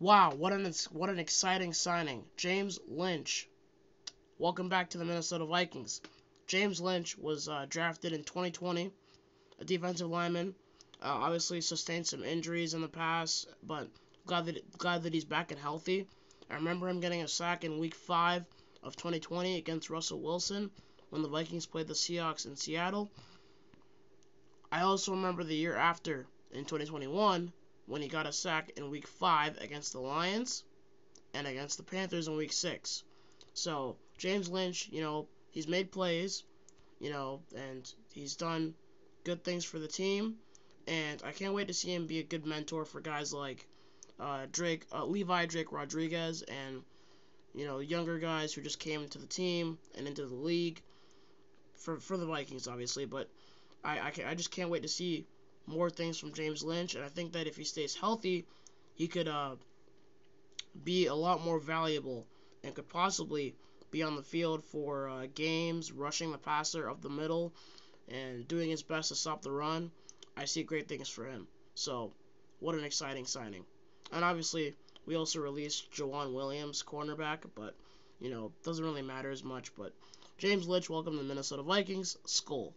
Wow, what an what an exciting signing. James Lynch. Welcome back to the Minnesota Vikings. James Lynch was uh, drafted in 2020, a defensive lineman. Uh, obviously sustained some injuries in the past, but glad that glad that he's back and healthy. I remember him getting a sack in Week Five of 2020 against Russell Wilson when the Vikings played the Seahawks in Seattle. I also remember the year after in 2021 when he got a sack in week 5 against the Lions and against the Panthers in week 6. So, James Lynch, you know, he's made plays, you know, and he's done good things for the team. And I can't wait to see him be a good mentor for guys like uh, Drake, uh, Levi Drake Rodriguez, and you know younger guys who just came into the team and into the league for for the Vikings, obviously. But I I, can, I just can't wait to see more things from James Lynch, and I think that if he stays healthy, he could uh, be a lot more valuable and could possibly be on the field for uh, games, rushing the passer up the middle, and doing his best to stop the run. I see great things for him. So, what an exciting signing. And obviously, we also released Joejuan Williams, cornerback, but, you know, doesn't really matter as much. But James Lynch, welcome to the Minnesota Vikings. Skol.